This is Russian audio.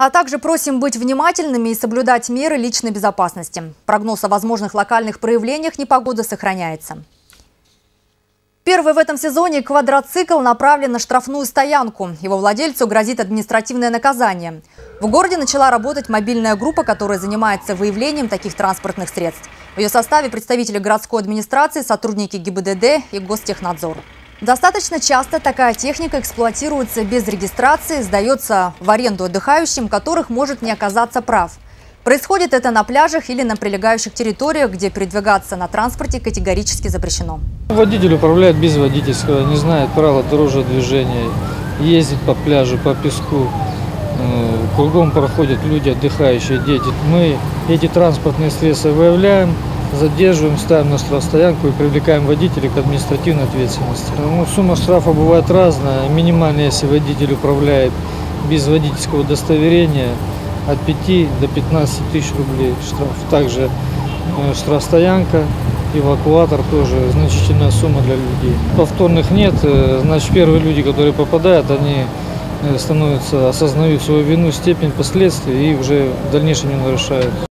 А также просим быть внимательными и соблюдать меры личной безопасности. Прогноз о возможных локальных проявлениях непогоды сохраняется. Первый в этом сезоне квадроцикл направлен на штрафную стоянку. Его владельцу грозит административное наказание. В городе начала работать мобильная группа, которая занимается выявлением таких транспортных средств. В ее составе представители городской администрации, сотрудники ГИБДД и Гостехнадзор. Достаточно часто такая техника эксплуатируется без регистрации, сдается в аренду отдыхающим, которых может не оказаться прав. Происходит это на пляжах или на прилегающих территориях, где передвигаться на транспорте категорически запрещено. Водитель управляет без водительского, не знает правила дорожного движения, ездит по пляжу, по песку. Э, кругом проходят люди, отдыхающие, дети. Мы эти транспортные средства выявляем, задерживаем, ставим на штрафстоянку и привлекаем водителей к административной ответственности. Ну, сумма штрафа бывает разная. Минимальная, если водитель управляет без водительского удостоверения, от 5 до 15 тысяч рублей штраф. Также э, штрафстоянка, эвакуатор тоже значительная сумма для людей. Повторных нет, э, значит первые люди, которые попадают, они э, становятся, осознают свою вину, степень последствий и уже в дальнейшем не нарушают.